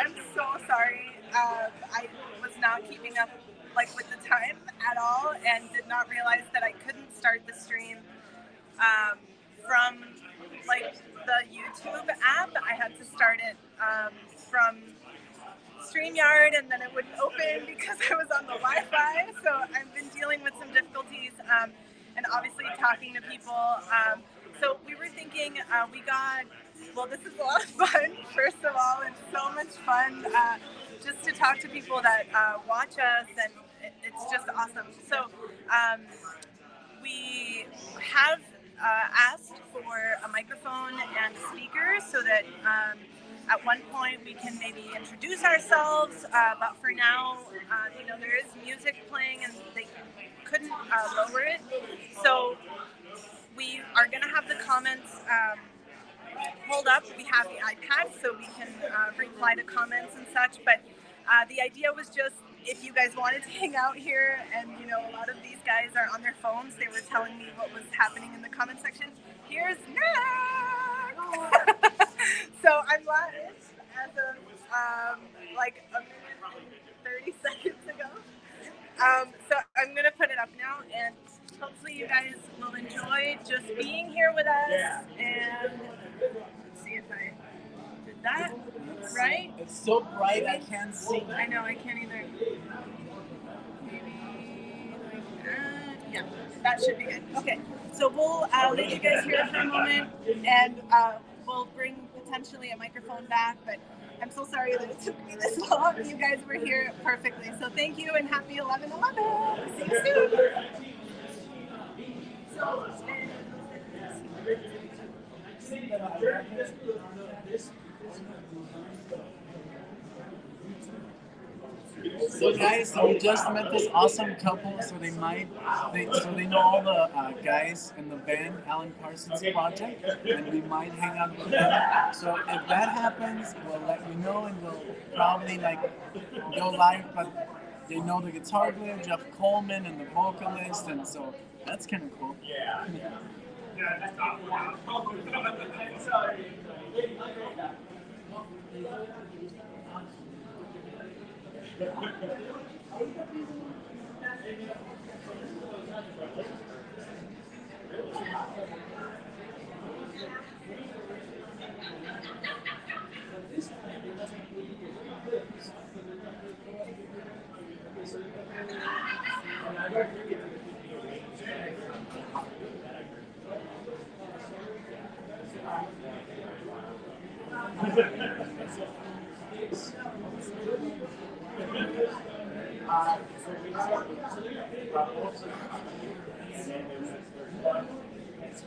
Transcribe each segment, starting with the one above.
I'm so sorry. Um, I was not keeping up like with the time at all, and did not realize that I couldn't start the stream um, from like the YouTube app. I had to start it um, from StreamYard, and then it wouldn't open because I was on the Wi-Fi. So I've been dealing with some difficulties, um, and obviously talking to people. Um, so we were thinking, uh, we got well, this is a lot of fun, first of all, and so much fun uh, just to talk to people that uh, watch us, and it, it's just awesome. So, um, we have uh, asked for a microphone and a speaker so that um, at one point we can maybe introduce ourselves, uh, but for now, uh, you know, there is music playing and they couldn't uh, lower it. So, we are going to have the comments. Um, pulled up. We have the iPad so we can uh, reply to comments and such. But uh, the idea was just if you guys wanted to hang out here, and you know, a lot of these guys are on their phones. They were telling me what was happening in the comment section. Here's Nick. so I'm live as of um, like a minute and 30 seconds ago. Um, so I'm gonna put it up now and hopefully you guys will enjoy just being here with us yeah. and let's see if I did that right. It's so bright I can't see. I know I can't either. Maybe like that. Yeah, that should be good. Okay, so we'll uh, leave you guys here for a moment and uh, we'll bring potentially a microphone back, but. I'm so sorry that it took me this long. You guys were here perfectly. So thank you and happy 11 11. See you soon. So guys, so we just met this awesome couple. So they might, they, so they know all the uh, guys in the band, Alan Parsons Project, and we might hang out with them. So if that happens, we'll let you know, and we'll probably like go live. But they know the guitar player, Jeff Kollman, and the vocalist, and so that's kind of cool. Yeah. Oh, that's the best.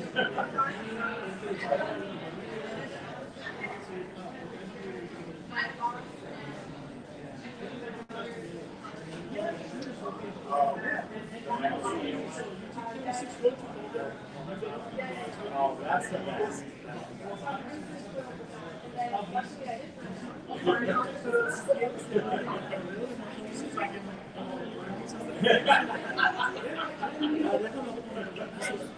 her too.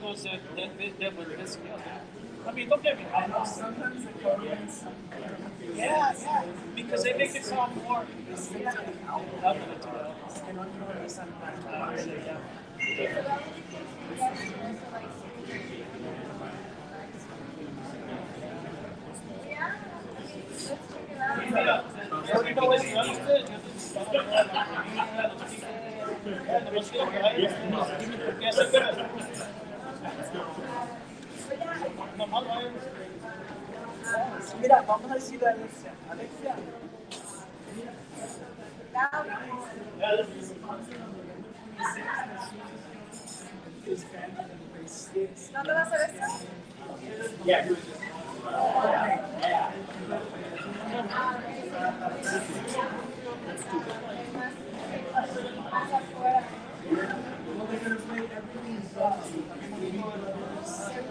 the Eagles than, than, than with Vince Gill. I mean, don't get me wrong. sometimes the Koreans, Yeah, yeah. Because they make it sound more. they sing to the album. Love it, you know. I don't know understand that. Mira, vamos a decir a Alexia. Alexia. ¿Dónde a esto?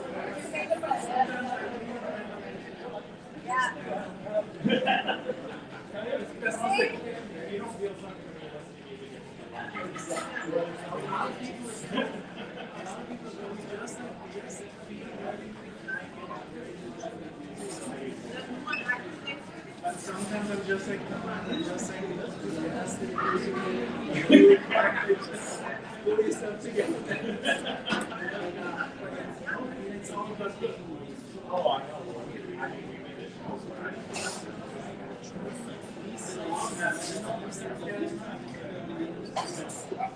Sometimes yourself together. It's all about the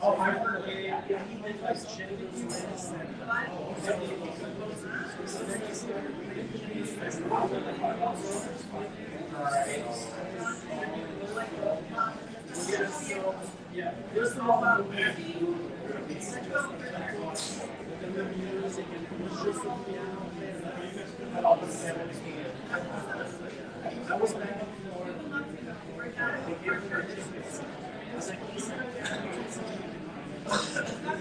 Oh, I heard. Yeah, there's all about the music and it's just the piano and all the sounds. I was was like, "Listen, And the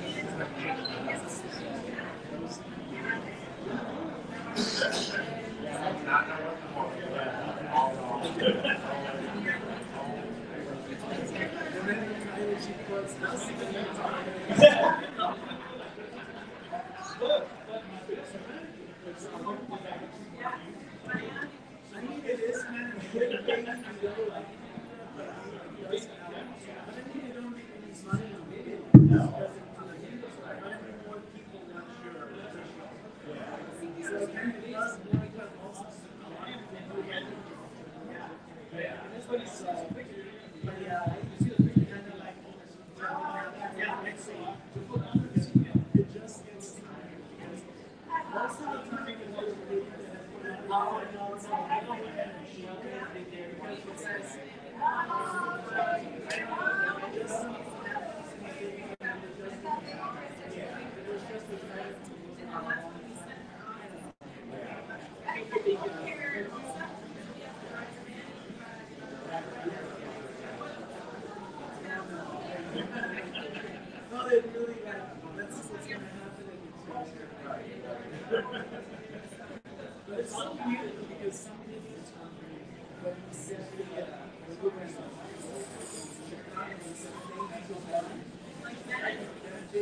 mean, But yeah, uh, yeah, I used to kind of like, yeah, next thing, it just gets tired because most of the time, Oh, no, it's like, I don't want to show it because it says, No, they really like, that's what's gonna happen in the future. But it's so weird because some people it's hungry, but you said the, uh, the woman, Chicago, he said, thank you, God. And they said, "Oh, yes," because they thought that he said, like, I thought that. It's really good. Yeah,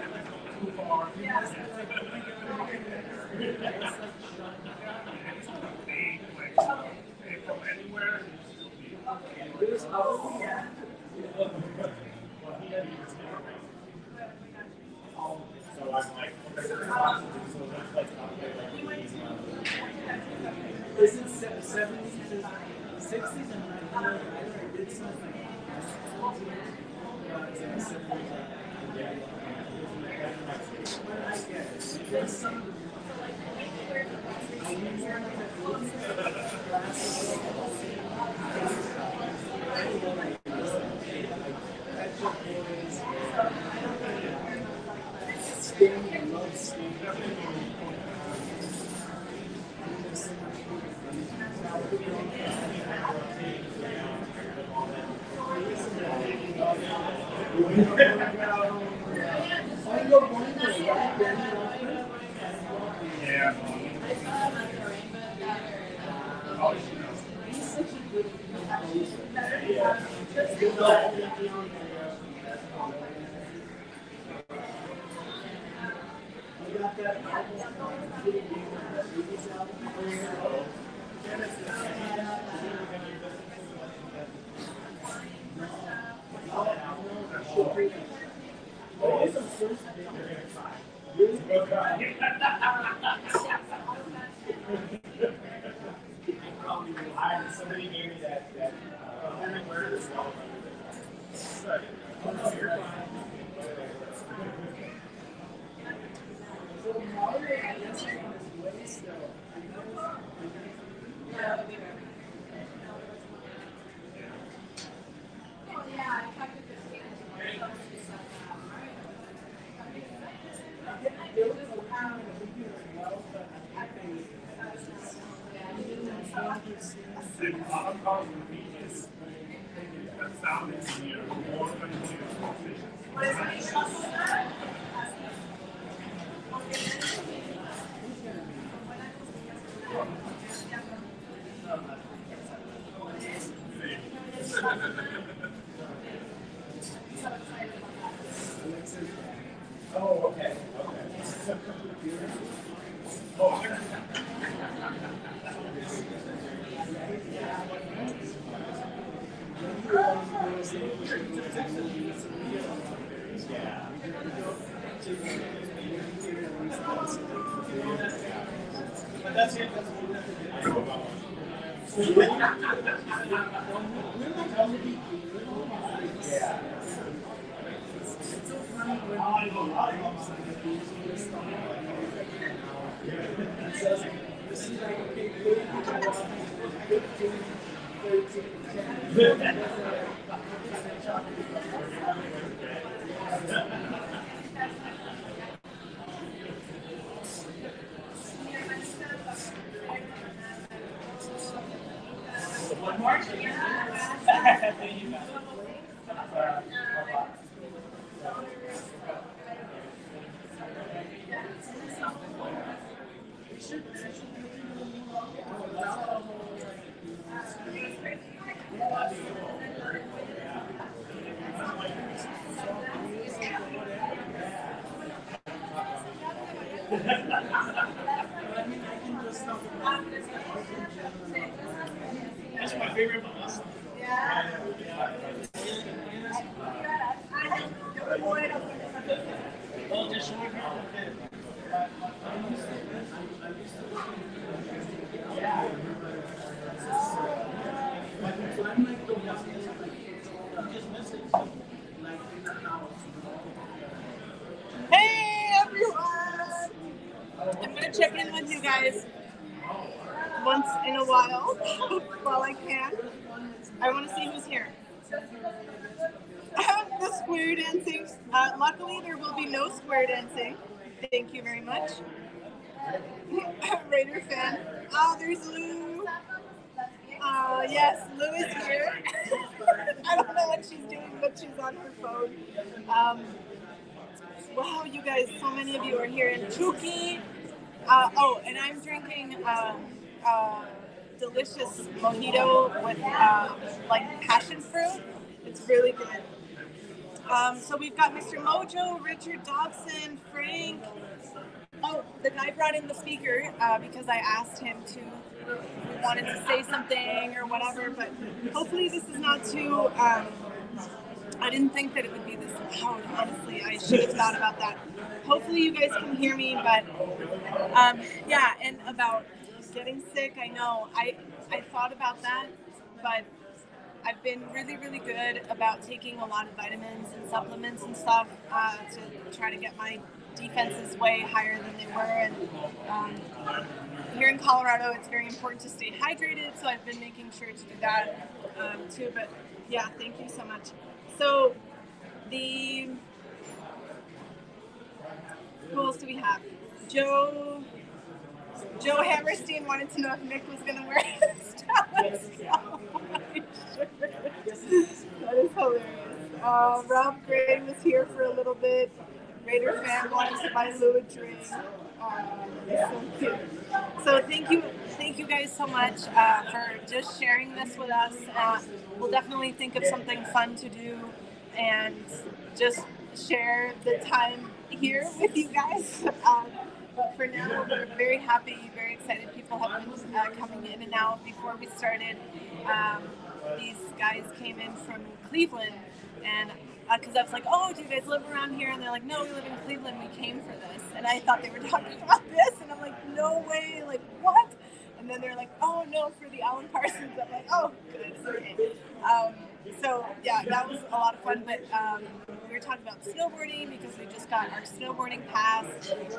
One more? There you Hey everyone! I'm gonna check in with you guys. Once in a while while I can. I want to see who's here. the square dancing. Uh, luckily, there will be no square dancing. Thank you very much. Raider fan. Oh, there's Lou. Uh, yes, Lou is here. I don't know what she's doing, but she's on her phone. Um, wow, you guys, so many of you are here. And Chuki. Uh, oh, and I'm drinking uh, uh, delicious mojito with uh, like passion fruit. It's really good. Um, so we've got Mr. Mojo, Richard Dobson, Frank. Oh, the guy brought in the speaker uh, because I asked him to wanted to say something or whatever. But hopefully this is not too. Um, I didn't think that it would be this loud. Honestly, I should have thought about that. Hopefully you guys can hear me. But um, yeah, and about getting sick, I know I I thought about that, but I've been really, really good about taking a lot of vitamins and supplements and stuff uh, to try to get my defenses way higher than they were. And um, here in Colorado, it's very important to stay hydrated, so I've been making sure to do that um, too. But yeah, thank you so much. So the who else do we have? Joe. Joe Hammerstein wanted to know if Mick was going to wear his telescope. that is hilarious. Uh, Rob Gray was here for a little bit. Raider fan wanted to buy Lou a drink. Uh, so. So thank you, thank you guys so much uh, for just sharing this with us. Uh, we'll definitely think of something fun to do and just share the time here with you guys. Um, but for now, we're very happy, very excited. People have been uh, coming in and out. Before we started, um, these guys came in from Cleveland, and because uh, I was like, "Oh, do you guys live around here?" And they're like, "No, we live in Cleveland. We came for this." And I thought they were talking about this, and I'm like, "No way! Like what?" And then they're like, "Oh no, for the Alan Parsons." I'm like, "Oh, good, okay." Um, so yeah, that was a lot of fun. But um, we were talking about snowboarding because we just got our snowboarding pass.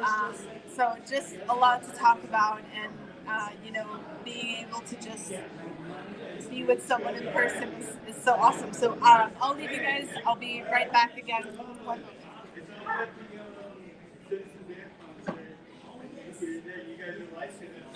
Um, so just a lot to talk about, and uh, you know, being able to just be with someone in person is, is so awesome. So um, I'll leave you guys. I'll be right back again.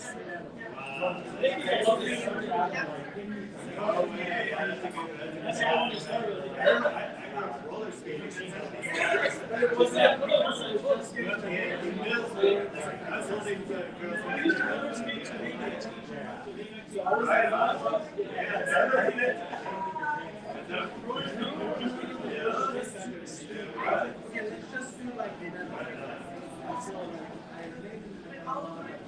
Yeah, you.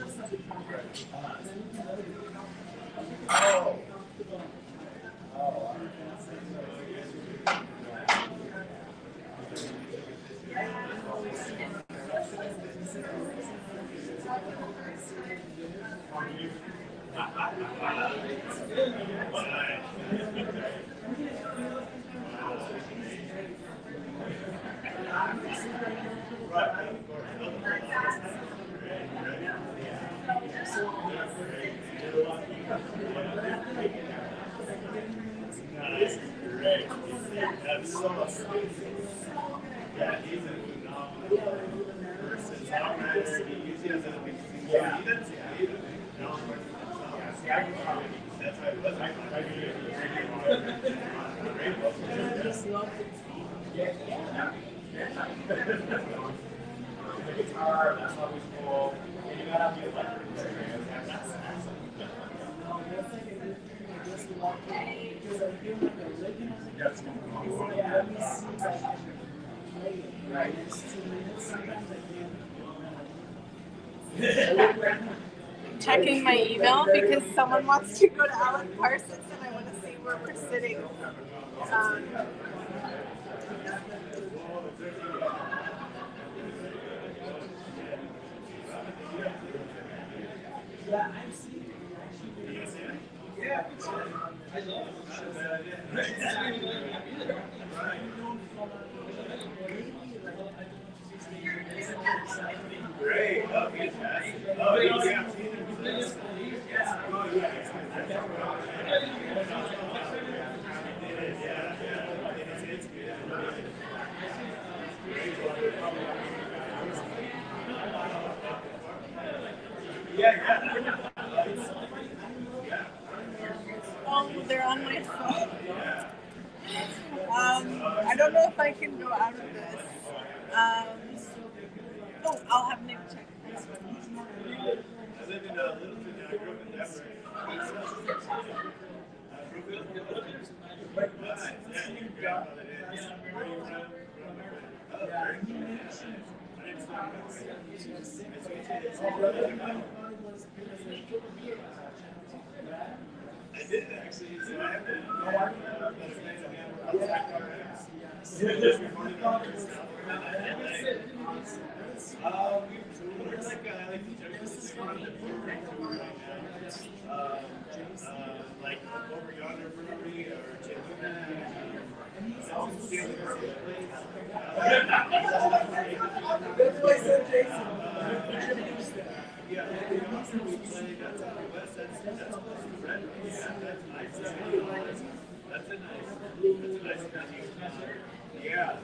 on the That's so Yeah, he's a. Yeah. Yeah. That's The guitar, that's always cool. Checking my email because someone wants to go to Alan Parsons and I want to see where we're sitting. Um, Great. Oh, Yeah, yeah. oh, they're on my phone. Um, I don't know if I can go out of this. Um, oh, I'll have Nick check. I Littleton. and I. I did actually. So I have I to that's a nice. That's a nice venue. Yeah.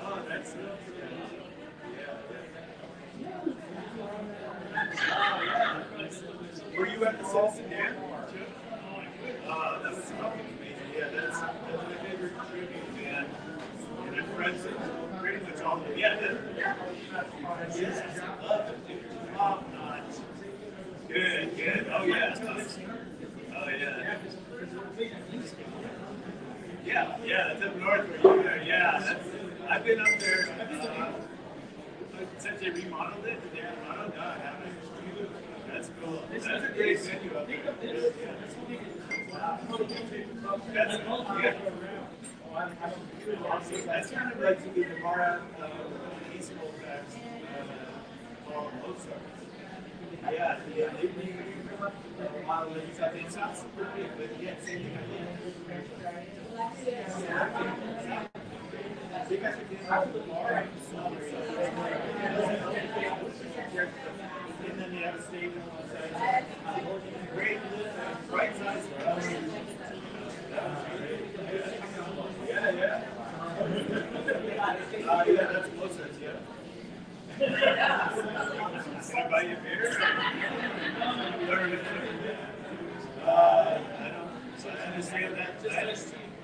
Oh, that's. Were you at the Citizen Dan? Uh, that was. Yeah, that's, that's my favorite tribute band. And I'm friends with pretty much all of them. Yeah, that, yes, I love. They're top notch. Good, good. Oh, yeah. Oh, yeah. Yeah, yeah, that's up north where you. Yeah, that's, I've been up there. Uh, since they remodeled it, did they remodel it? No, I haven't. That's cool. That's a great venue up there. Yeah. That's, yeah. Awesome. That's kind of like the Mara, uh, East Fest, uh, well, Mozart. Yeah, yeah, they there. It sounds super big, but yeah, same thing I did. Size. Yeah, yeah. Uh, yeah, that's yeah. I buy you a beer? Uh, I don't, understand that.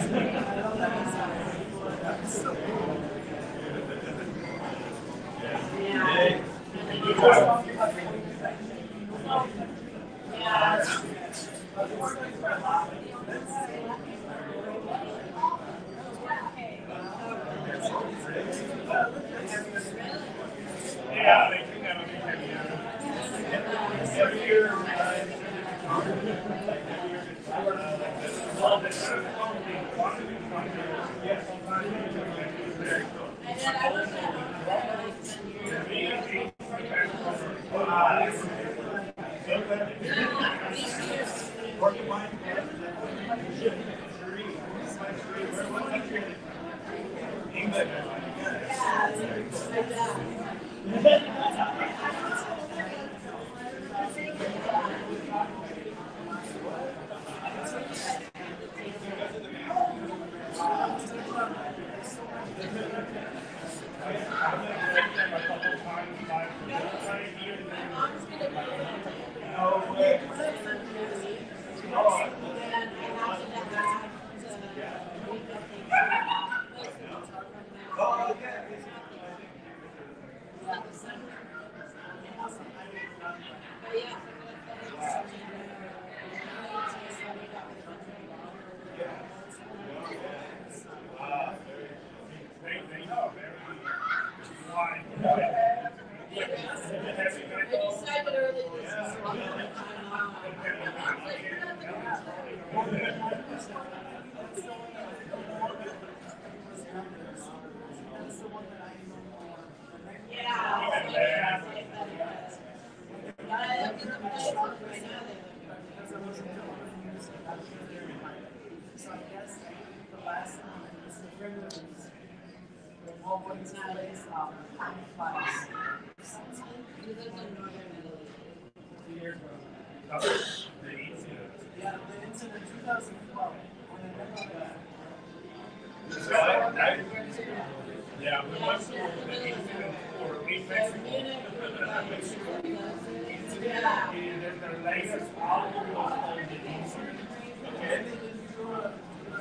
i That's so cool. class on the derivatives with all. He lives in northern Italy. Two years ago. The incident. Yeah, the incident in 2012. I, yeah, we went to the incident for in Yeah. And then the latest album was called The Incident. Okay?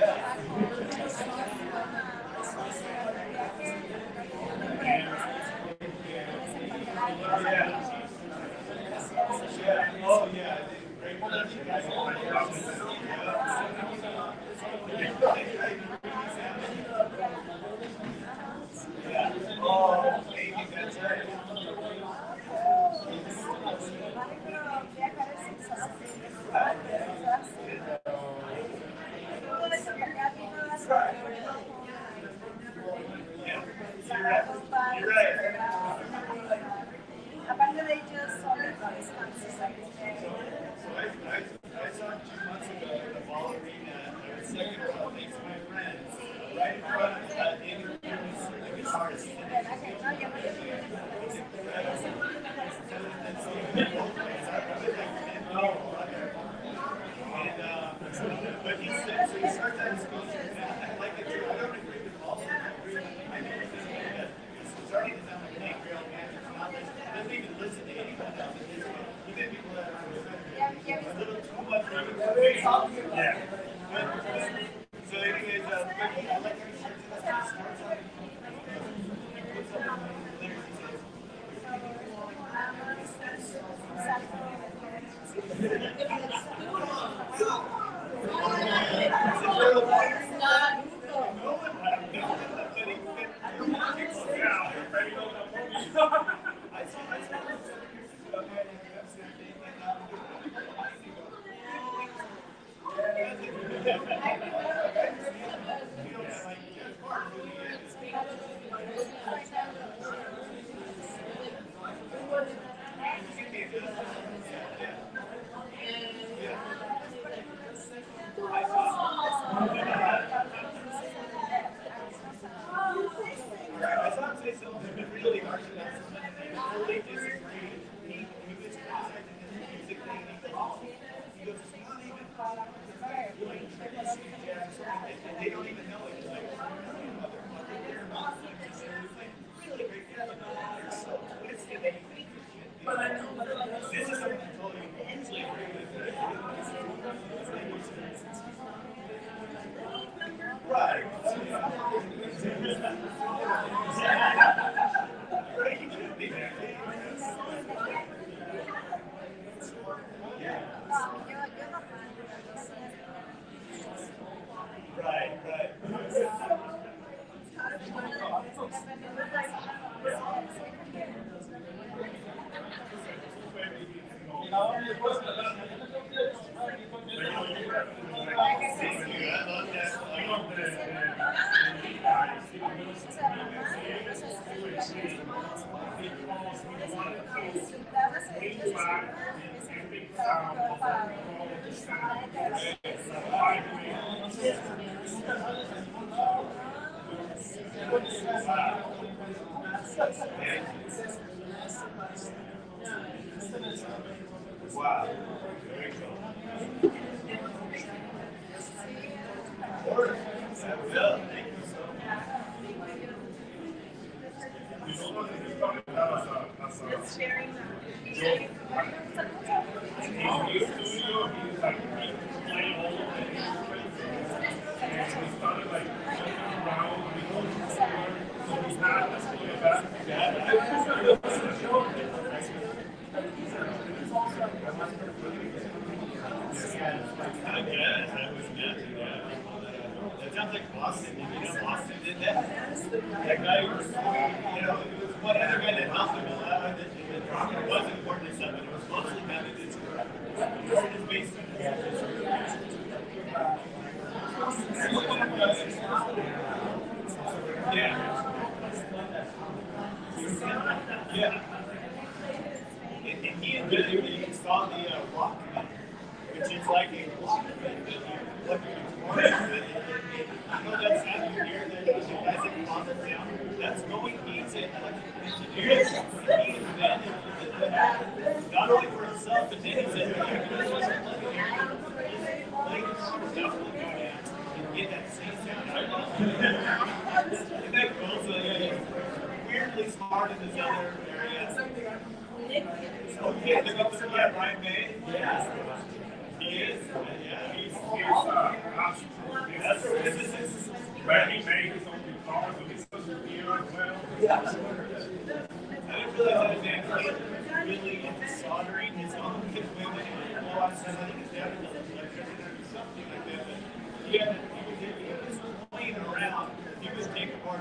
Yeah. Oh, yeah. Thanks to my friends, Right in front of me.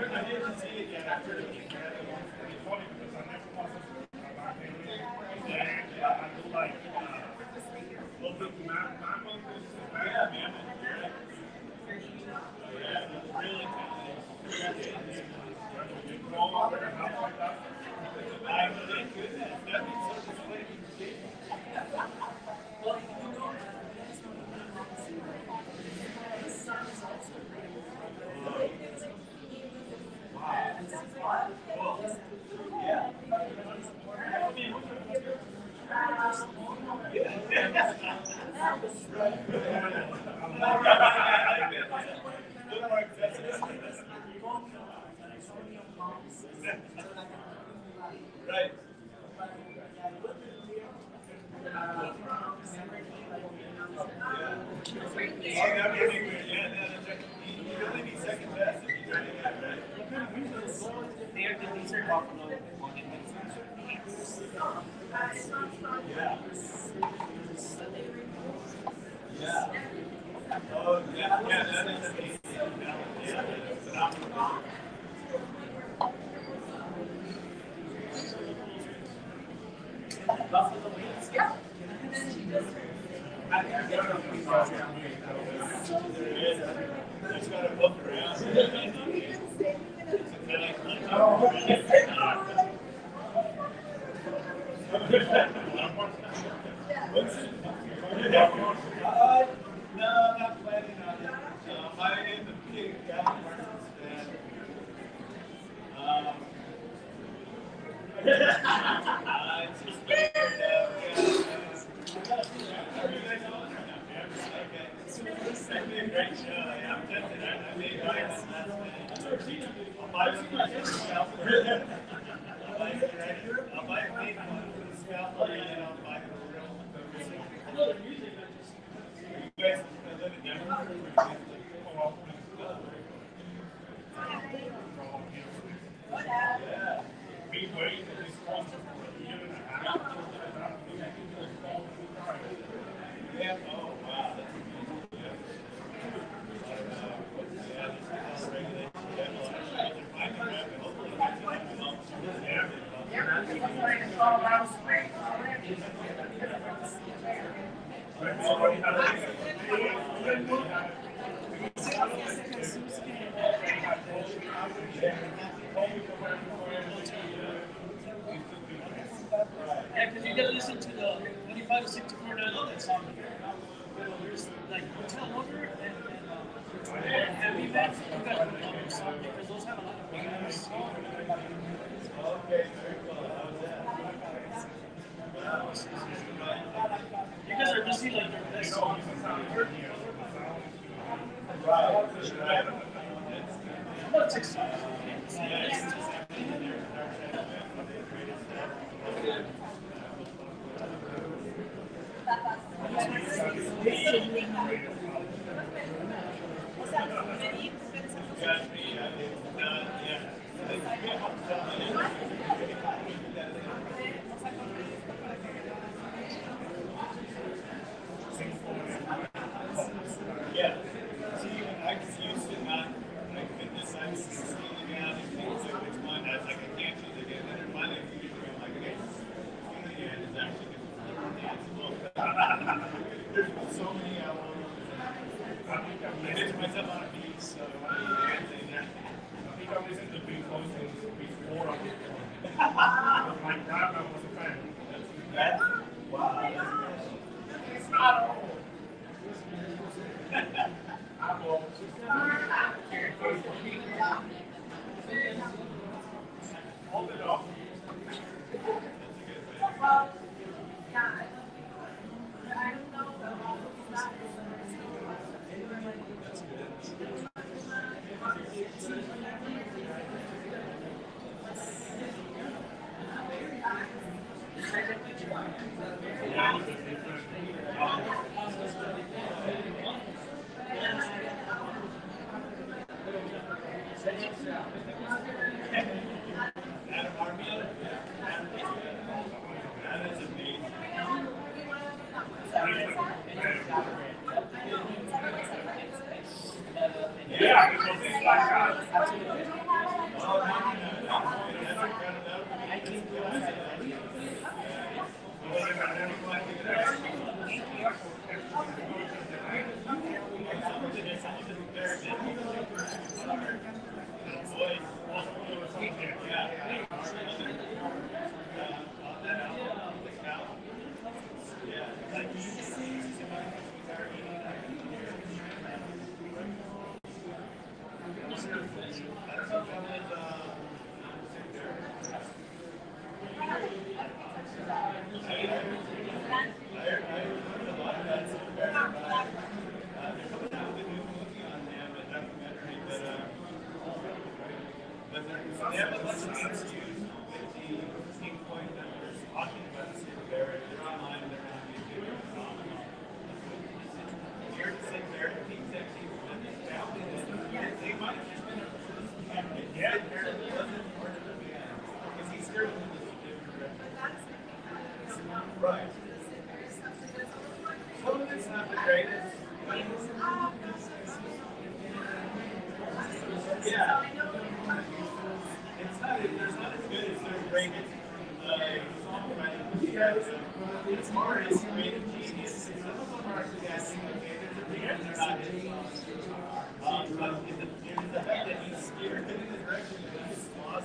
Thank you. thank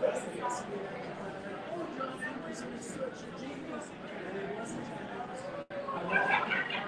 oh john was a research you.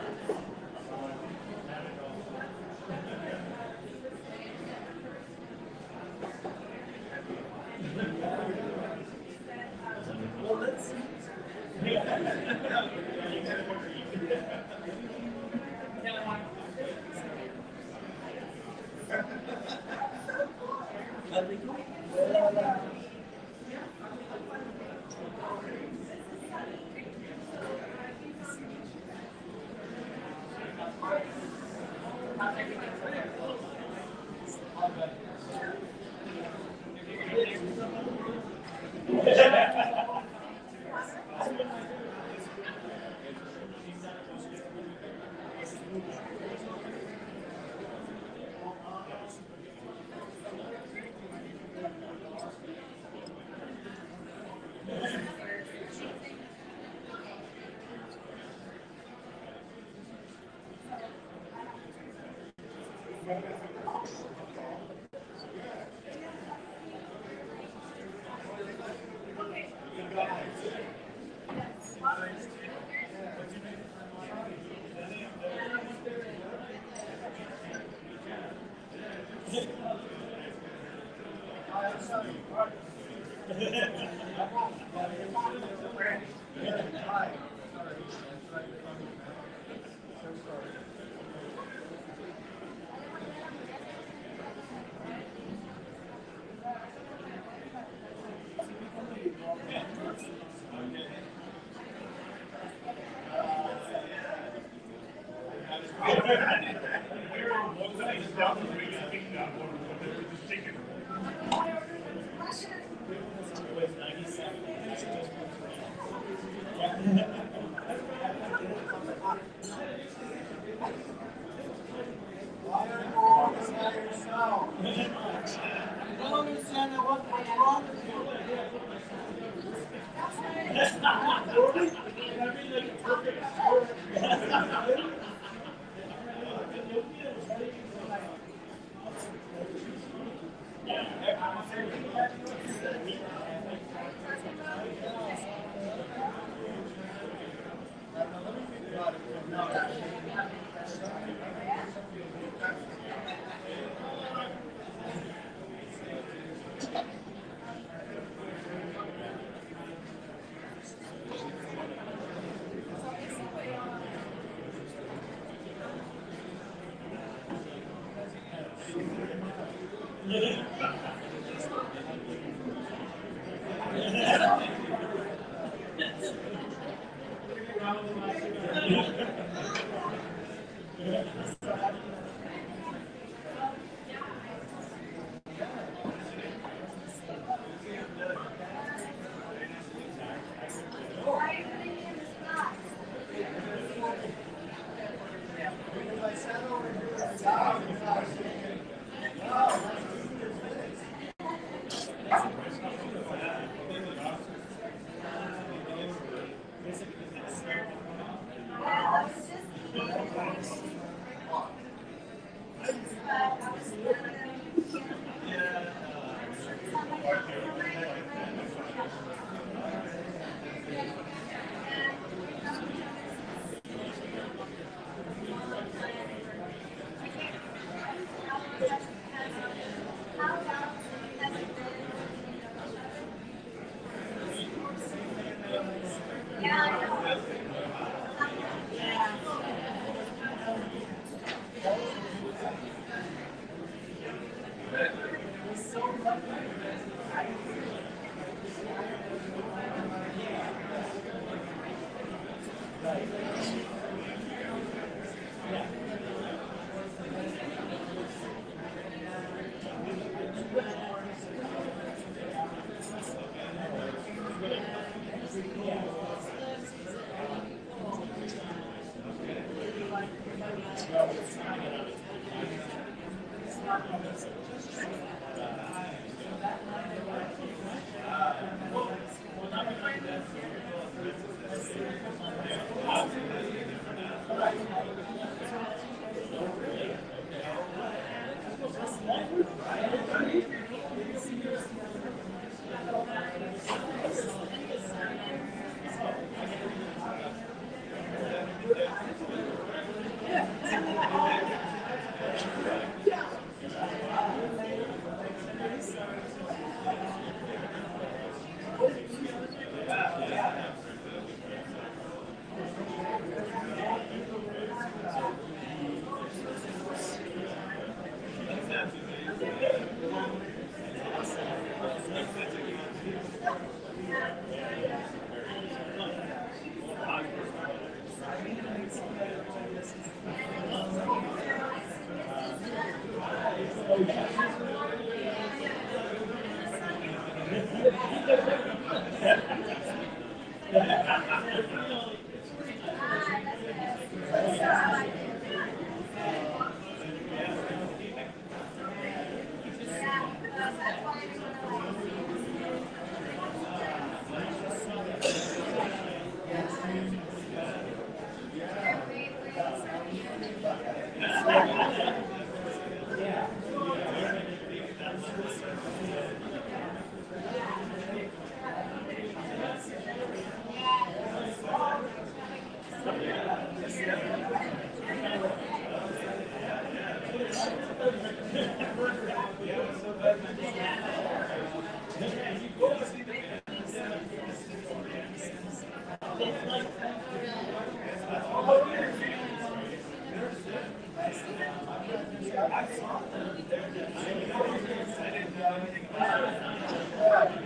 Thank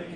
you.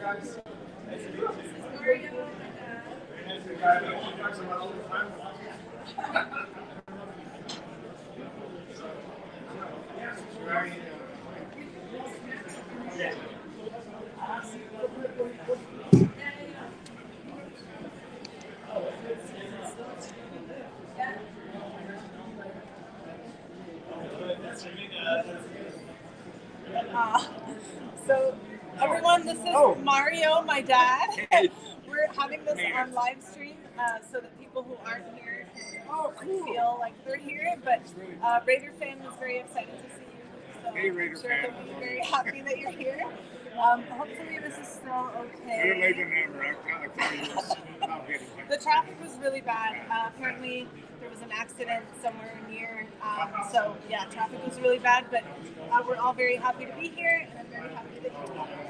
Guys. Uh, so, everyone, this is Oh. Mario, my dad. We're having this on live stream uh, so that people who aren't here Oh, like, feel like they're here. But uh, Raider fan is very excited to see you. So Hey, Raider I'm sure fan. they'll be very happy that you're here. Um, hopefully, this is still okay. than never. I kind of tell you this. I'll get it. The traffic was really bad. Uh, apparently, there was an accident somewhere near. Um, so, yeah, traffic was really bad. But uh, we're all very happy to be here, and I'm very happy that you're here.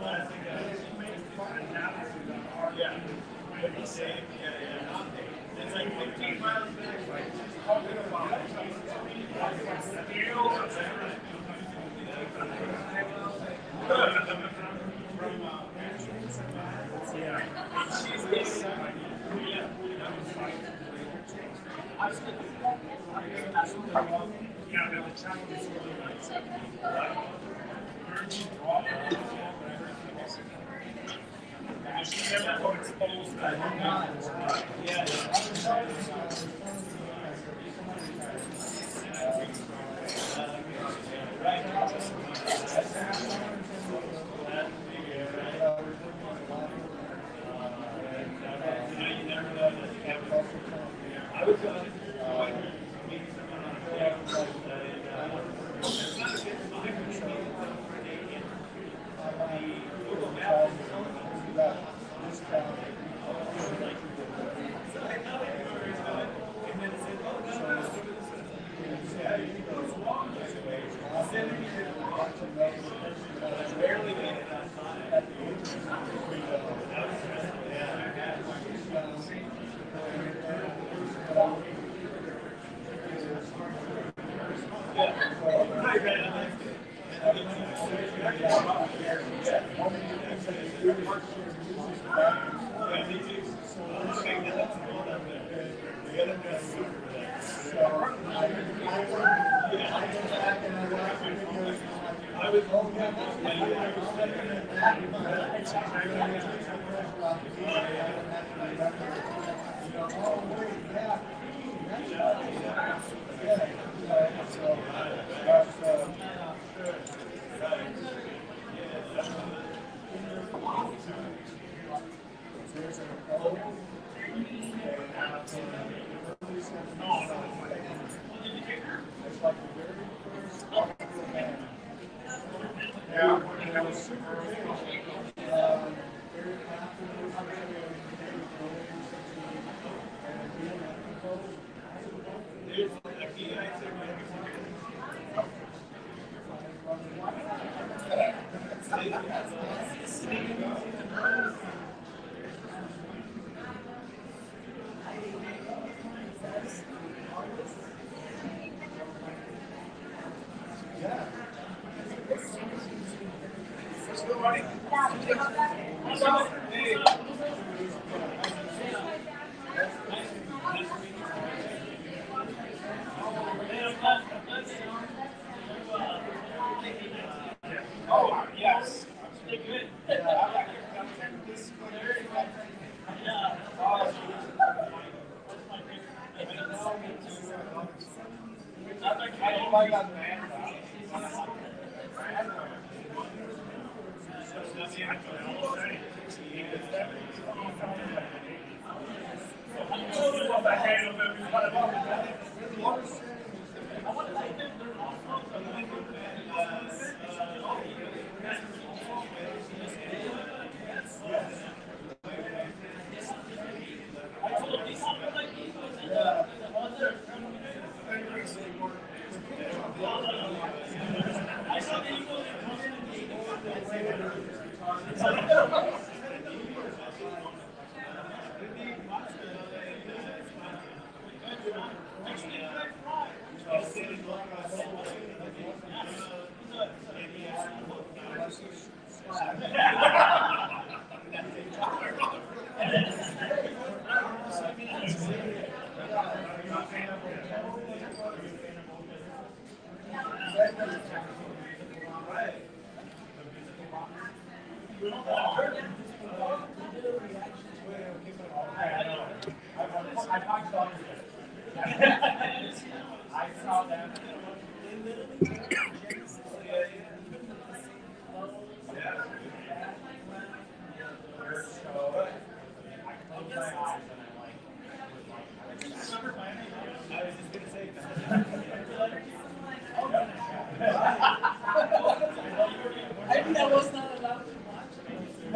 Yeah. It's like 15 miles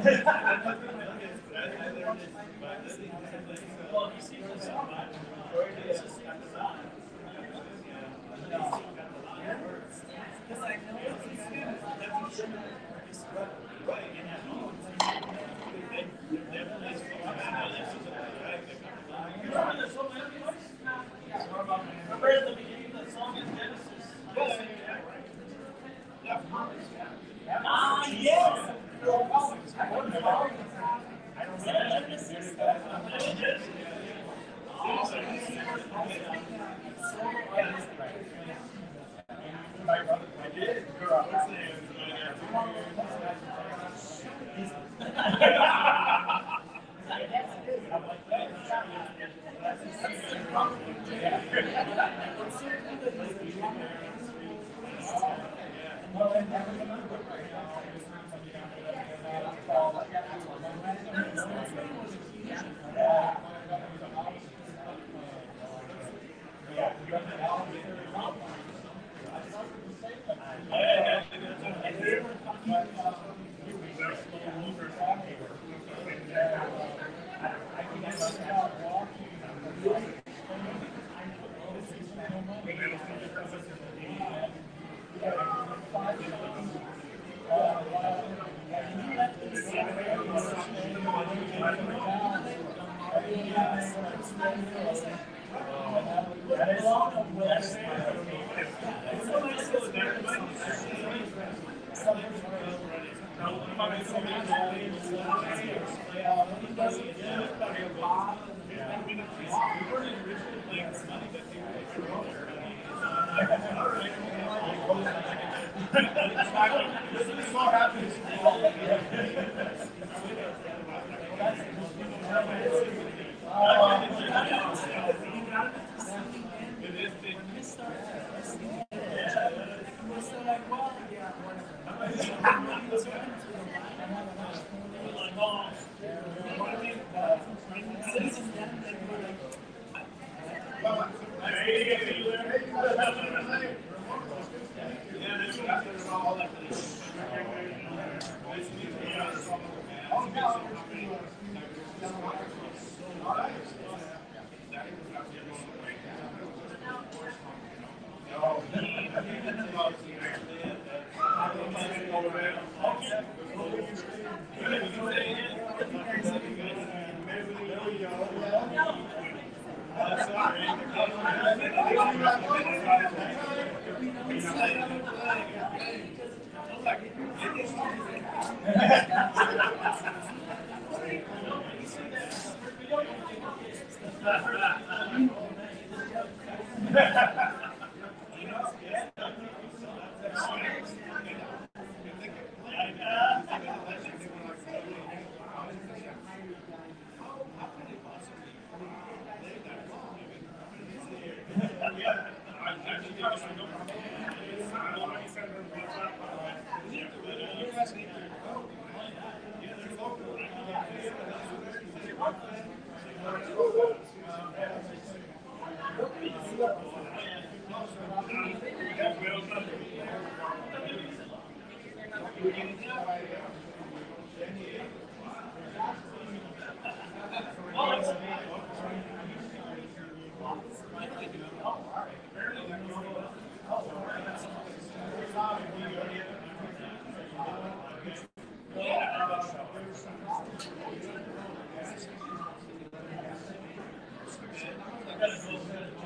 Yeah.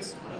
Thank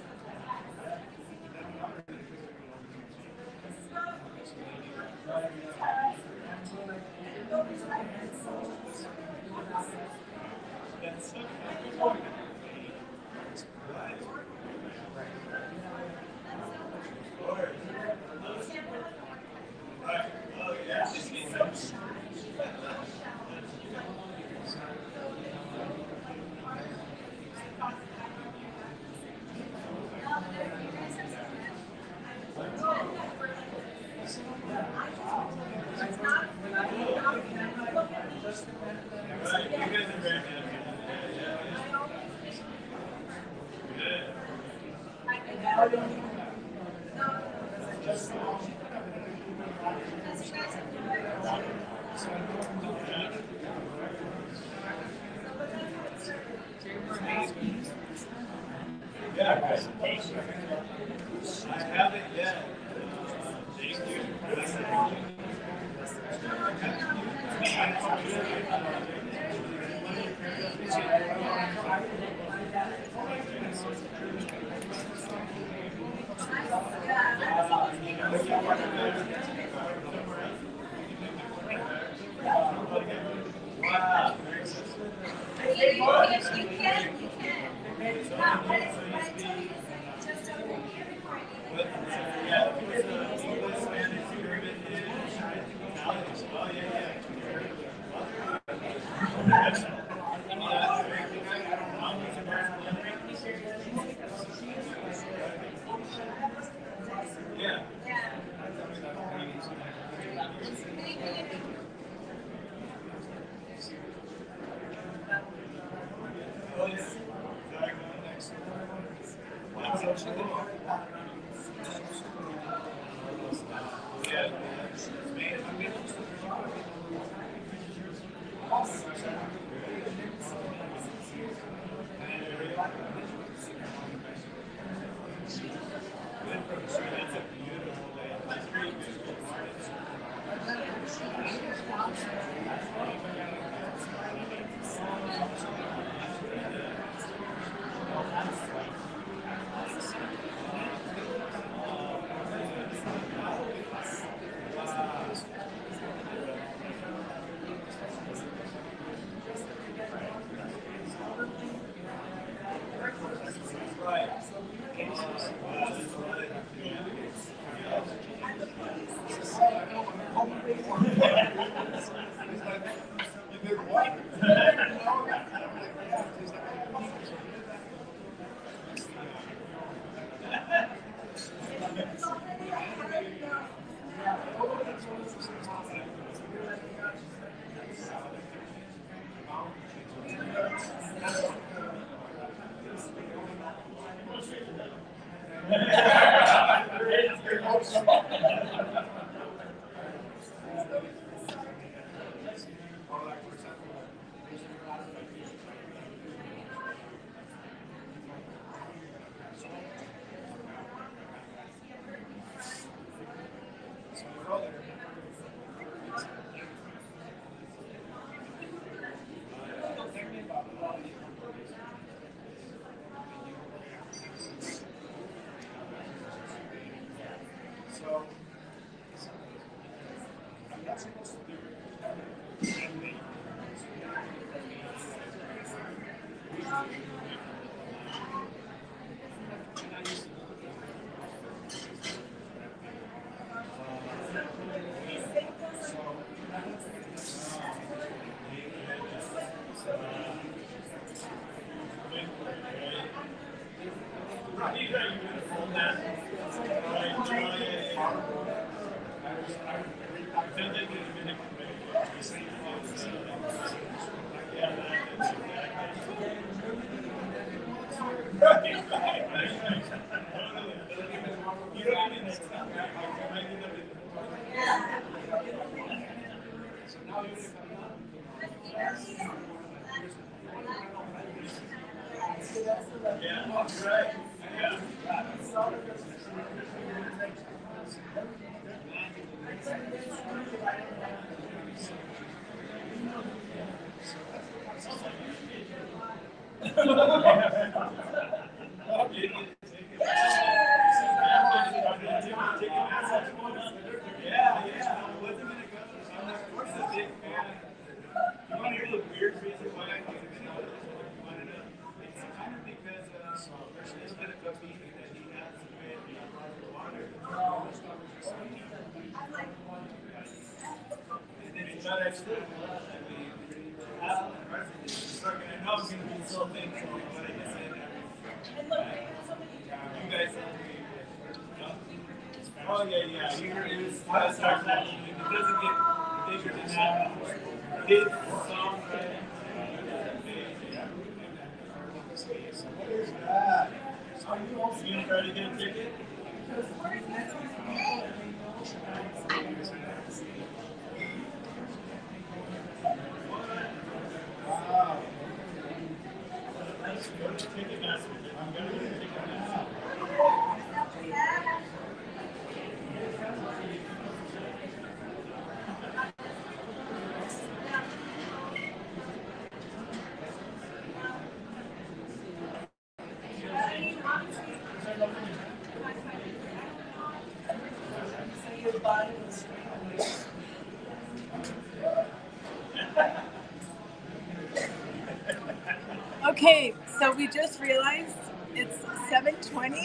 Okay, so we just realized it's 7:20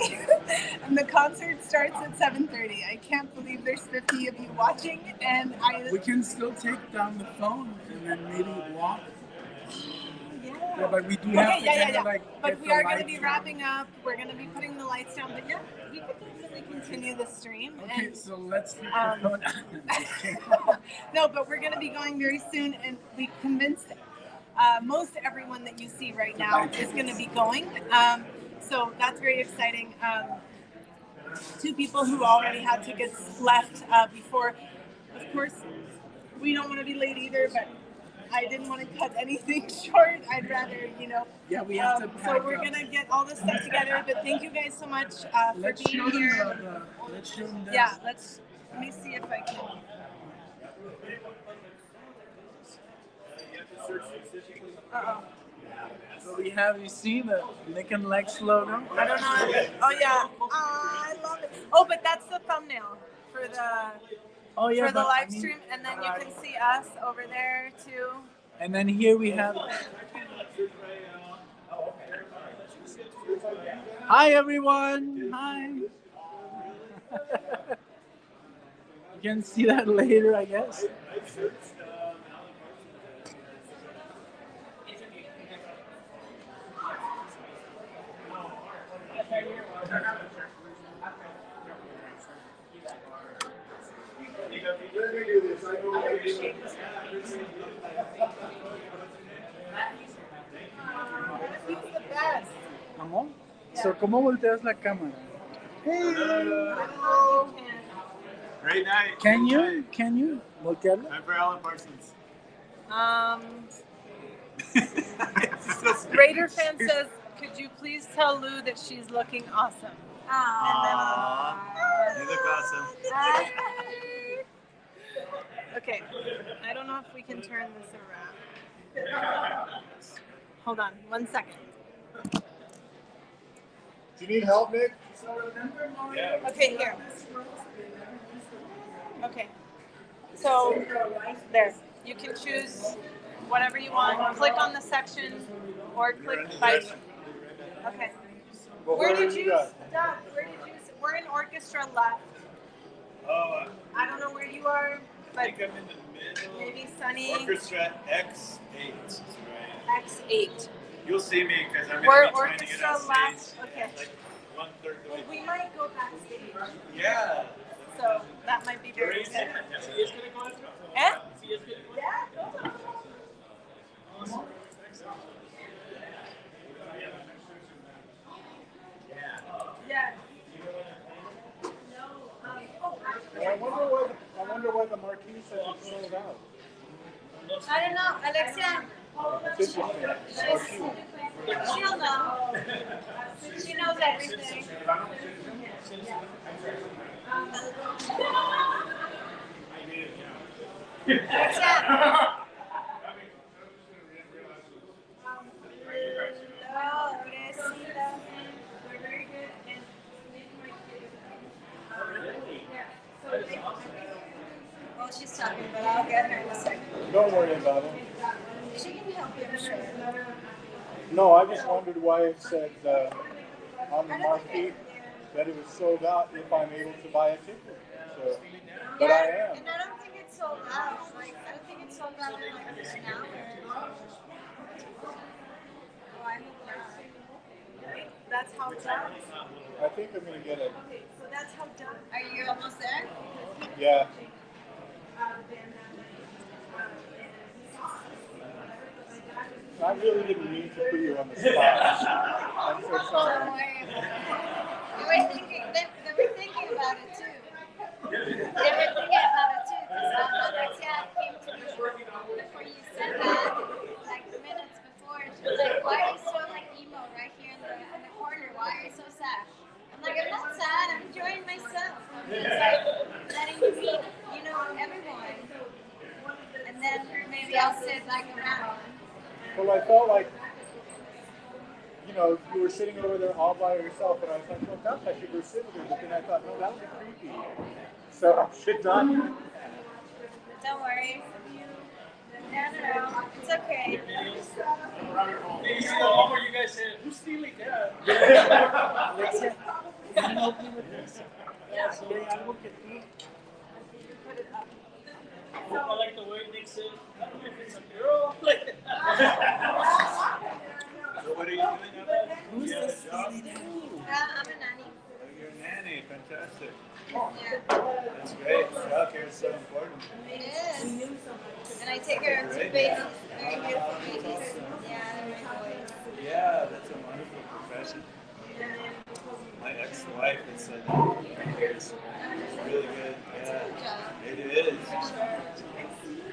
and the concert starts at 7:30. I can't believe there's 50 of you watching, and I We can still take down the phone and then maybe walk. Yeah, but we do have Okay, to yeah, yeah, yeah. like. But we are going to be down. wrapping up. We're going to be putting the lights down. But yeah, we could definitely continue the stream. Okay, and so let's Um, the phone. No, but we're going to be going very soon, and we convinced uh, most everyone that you see right now is going to be going. Um, so that's very exciting. Um, two people who already had tickets left uh, before. Of course, we don't want to be late either, but I didn't want to cut anything short. I'd rather, you know. yeah, we have Um, to so we're up. gonna get all this stuff together. But thank you guys so much uh, for Let's being here. the, the, let's show them this. Yeah, let's. Let me see if I can. Uh oh. So we have you seen the Nick and Lex logo? I don't know. Oh yeah. Oh, I love it. Oh, but that's the thumbnail for the Oh yeah, for the but I live mean- stream, and then you can see us over there too. And then here we have. Hi everyone. Hi. you can see that later, I guess. He's the best. Amor. So, ¿cómo volteas la cámara? Hello. Great night. Can you? Can you voltearla? I'm for Alan Parsons. Um, so. Raider fan says, "Could you please tell Lou that she's looking awesome?" Aww. You look awesome. Okay, I don't know if we can turn this around. Hold on, one second. Do you need help, Nick? Yeah. Okay, here. Okay. So there, you can choose whatever you want. Click on the section or click by. Okay. Well, Where where did are you, at? Doug? Where did you? We're in orchestra left. Oh, I don't know where you are, I but think I'm in the middle. maybe Sunny Orchestra X8 is right. X eight. You'll see me because I'm We're going to be trying to get orchestra on left. stage. Okay. Like one third the Well, way. we might go backstage, Yeah. so that might be very good. Sí, es que le conozco. Eh? Sí, es que. Yeah. Yeah. No. Um, oh, I wonder why. The, I wonder why the marquee said it's sold out. I don't know, Alexia. That's interesting. Marquee. She'll know. She knows everything. Alexia. No, pobrecita. We're very good and Well, she's talking, but I'll get her in a second. Don't worry about it. She can help you, I'm sure. No, I just wondered why it said uh, on the marquee that it was sold out if I'm able to buy a ticket. So, but I Yeah, am. and I don't think it's sold out. Like, I don't think it's sold out in like an hour. Oh, I hope not. that's how Doug. I think I'm gonna get it. Okay, so that's how done. Are you almost there? Yeah. I really didn't mean to put you on the spot. I'm so Don't sorry. worry about it. They were thinking, they, they were thinking about it too. They were thinking about it too. Because um, Alexia came to me before you said that, like minutes before. She was like, why are you so like emo right here in the, in the corner? Why are you so sad? I'm like, I'm not sad. I'm enjoying myself. I'm just like letting you meet, you know, everyone. And then maybe I'll sit like around. Well, I felt like, you know, you were sitting over there all by yourself, and I was like, well, gosh, I should go sit with her. But then I thought, no, that would be creepy. So I should not. Don't worry. No, no, no. It's okay. You see the one where you guys said, who's stealing that? Alexia, can you help me with this? Sí, hay algo que tú. I like the way Nick said, So what are you doing? Who's You this lady? Uh, I'm a nanny. Oh, You're a nanny. Fantastic. Yeah, That's great. Childcare is so important. it is. And I take care of two babies, very beautiful babies. Yeah, they're my boys. Yeah, that's a wonderful profession. My ex-wife had said that for. It's really good. Yeah, it is.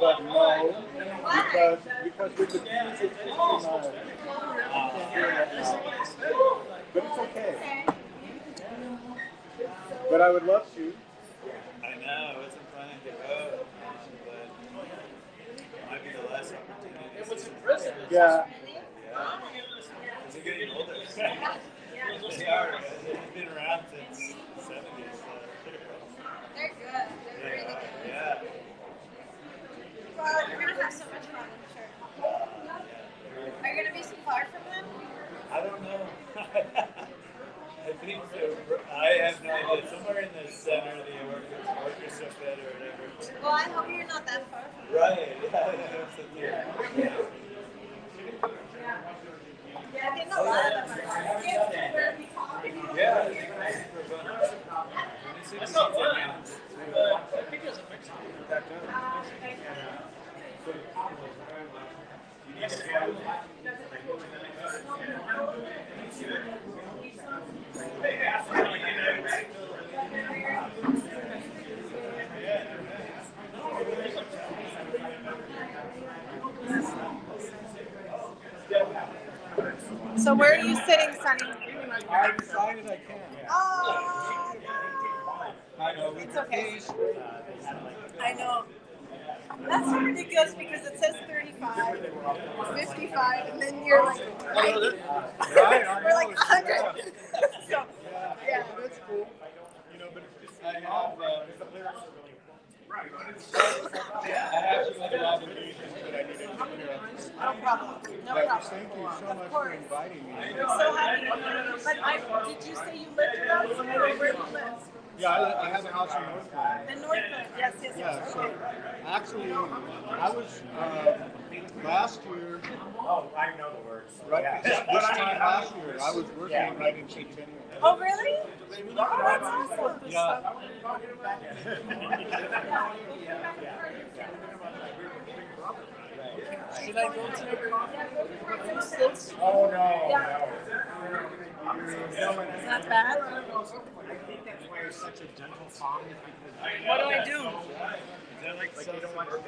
but no, because because with the fees, it's fifty miles. Can't do that now. But it's okay. Okay. But I would love to. I know. I wasn't planning to go, but it might be the last opportunity. And what's impressive Yeah. Really? Yeah. They're getting older. they are. right? They've been around since the 70s. So They're good. They're they really good. Yeah. Well, you're gonna have so much fun, I'm sure. Are you gonna be so far from them? I don't know. I think so. I have no idea. Somewhere in the center of the orchestra, orchestra bed or whatever. Well, I hope you're not that far from them. Right. Yeah, I hope. I think a oh, lot of them are. Yeah. Fun. That's not fun. I think it's a Mexican. So where are you sitting, Sonny? I decided I can't. Oh. It's okay. I know. That's ridiculous because it says 35, 55, and then you're like, we're like know. 100. so, yeah. That's cool. You know, but it's just, I have, uh, I actually have an obligation that I need to take care of. No problem. No But problem. thank you so Of much for inviting me. We're so happy. But I, did you say you lived around here or where do you live? Yeah, I, I have a house in Northland. In Northland. Yes, yes, Yeah, yes. so actually, I was, um, last year, Oh, I know the words. right, this this time last year, I was working right in Centennial. Oh, really? Oh, that's awesome. Yeah. Should I go to Oh, no, Yeah. no. Is that bad? I think that's why it's such a gentle song What do I do? like they don't want to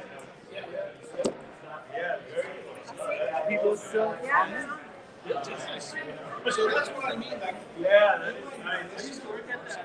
people still? Yeah. So that's what I mean. Like, yeah, that's nice. I used to work at that.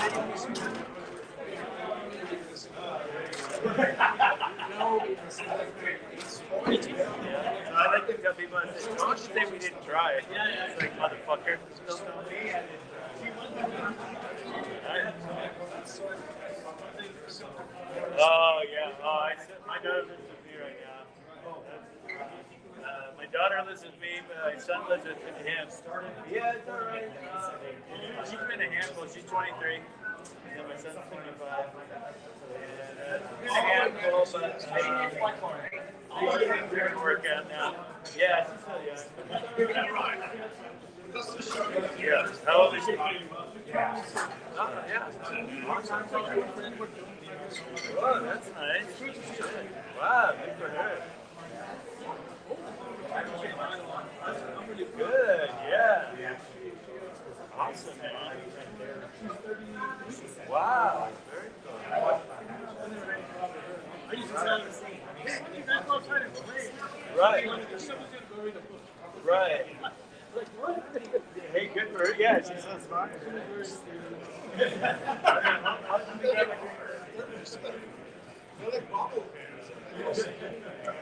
I like to tell people, I say, don't you think we didn't try it? It's like, motherfucker. Oh, yeah. Oh, I, my daughter lives with me right now. Uh, my daughter lives with me, but my son lives with him. Yeah, it's all right. Uh, she's been a handful. She's 23. And my son's 25. And, uh, been a handful, but uh, she's getting very work out now. Yeah, she's still young. Yeah. How old is she? Oh, yeah. Oh, that's nice. Wow, good for her. Good, yeah. Awesome. Wow. Right, right. Like? Hey, good for her. Yeah, she's so smart. It's the limited credit card, but yeah, it's only like a longest one I've ever done.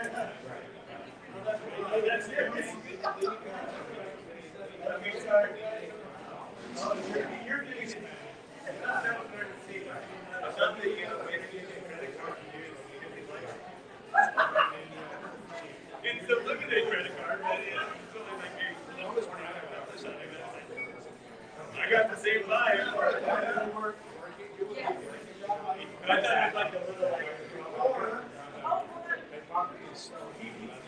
I thought it was like a little like. Twenty-five.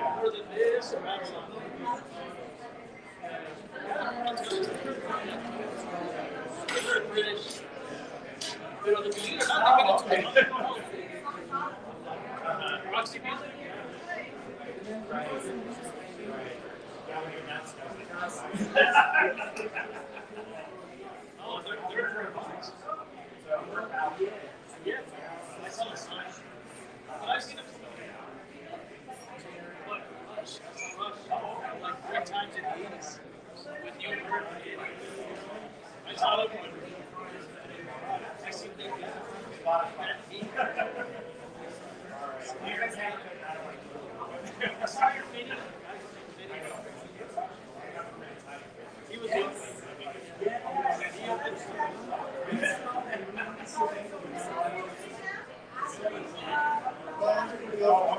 More than this, or I don't know. They're British. You know, the music, I think Roxy music. Oh, they're, they're very nice. Yeah, I saw the sign. But I've seen them. What, Rush? I saw Three times in the 80s. With Neil. I saw them when I seen them. I saw your video. He was said, Oh,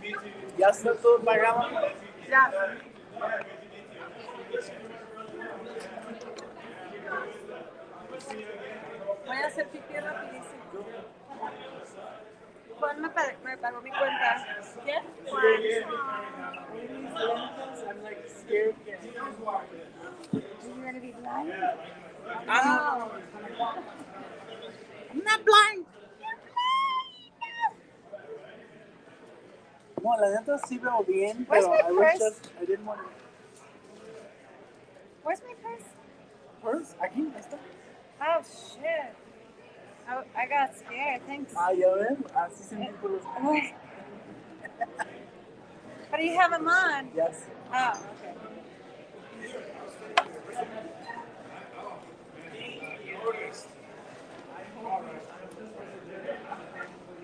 Nice to meet you. ¿Ya está todo pagado? Ya. Voy a hacer pipí rapidísimo. Juan me, me pagó mi cuenta. ¿Quién? Juan. I'm like scared. You gonna be blind? I'm, I'm not blind. No, la neta sí veo bien, Where's pero my I was purse? just, I didn't want to. Where's my purse? Purse? Aquí está. Oh shit. Oh, I got scared. Thanks. Ah, ya ven, así por los. but you have them on. Yes. Oh, okay.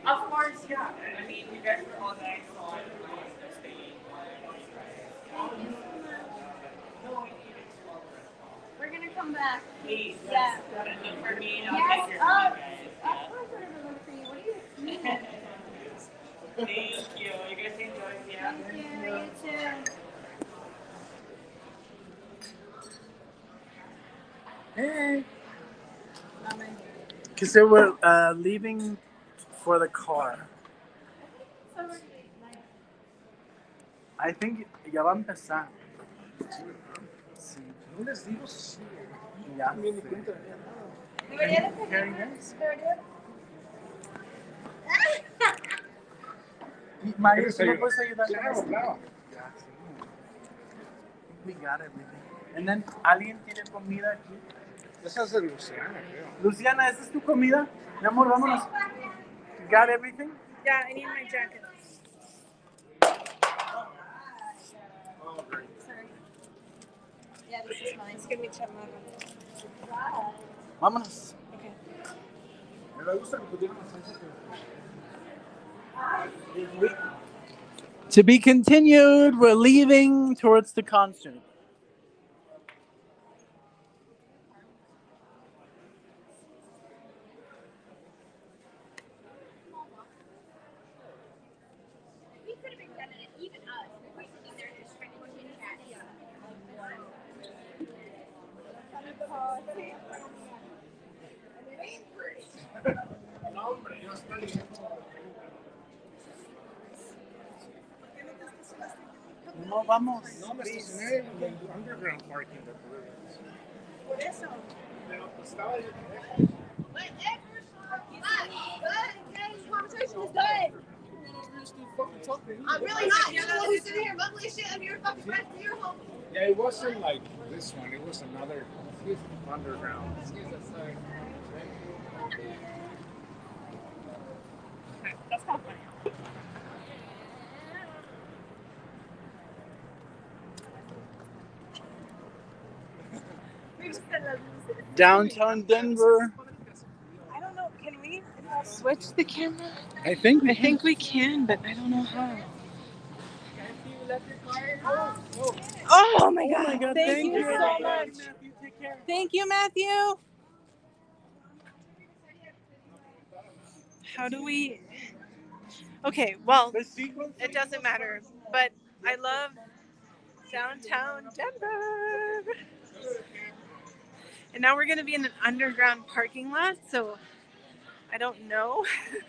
Of course, yeah. I mean, you guys were all nice on We're gonna come back. Please, Yeah. yes. For me and I'll Yes. take care Oh, of of course we're gonna for you. What do you mean? Thank you. You guys enjoy. Yeah. Thank you. You too. Hey. Because they were uh, leaving for the car. I think ya va a empezar. Sí. No les digo sí. Ya. Me di cuenta. Debería de Hearing tener. this? Debería. Y Mario, ¿Quieres ¿tú me ayudar? puedes ayudar? Claro, claro. Ya, sí. We got everything. And then, ¿alguien tiene comida aquí? Esa es de Luciana, creo. Luciana, ¿esa es tu comida? Mi amor, vámonos. Got everything? Yeah, I need my jacket. Es que mi chamarra. Vámonos. Okay. Me que To be continued, we're leaving towards the concert. We could have been done it, even us. If we sitting there just trying to look in at Oh, see? No, hombre, yo estoy. No vamos. No me estacioné en el underground parking de Pavilions. Por eso. Pero pues estaba yo. But Edward, good, good. Today's conversation is good. I'm really not. You're the one who's sitting here mumbling shit and you're fucking friends with your home. Yeah, it wasn't like this one. It was another underground. We just said las luces. Downtown Denver. I don't know. Can we switch the camera? I think I think we can, but I don't know how. Oh my oh god. my God, Thank, thank you, you. so much. Thank you, Matthew. How do we Okay, well, it doesn't matter, but I love downtown Denver. And now we're going to be in an underground parking lot, so I don't know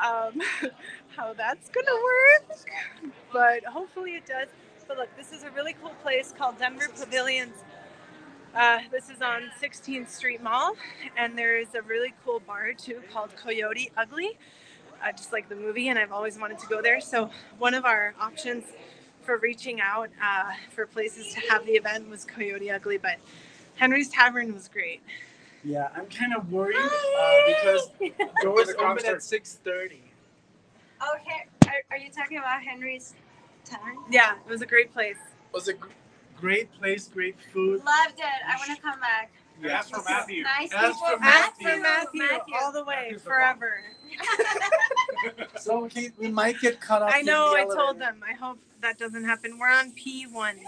um, how that's going to work, but hopefully it does. But look, this is a really cool place called Denver Pavilions. Uh, this is on 16th Street Mall, and there's a really cool bar too called Coyote Ugly, uh, just like the movie, and I've always wanted to go there. So, one of our options for reaching out uh, for places to have the event was Coyote Ugly, but Henry's Tavern was great. Yeah, I'm kind of worried uh, because doors open at 6:30. Okay. Are, are you talking about Henry's time? Yeah, it was a great place. It was a great place, great food. Loved it. I want to come back. Yeah. Ask for Matthew. Nice Ask people. for Ask Matthew. for Matthew, all the way, Matthew's forever. So we, we might get cut off. I know, I elevator. told them. I hope that doesn't happen. We're on P1.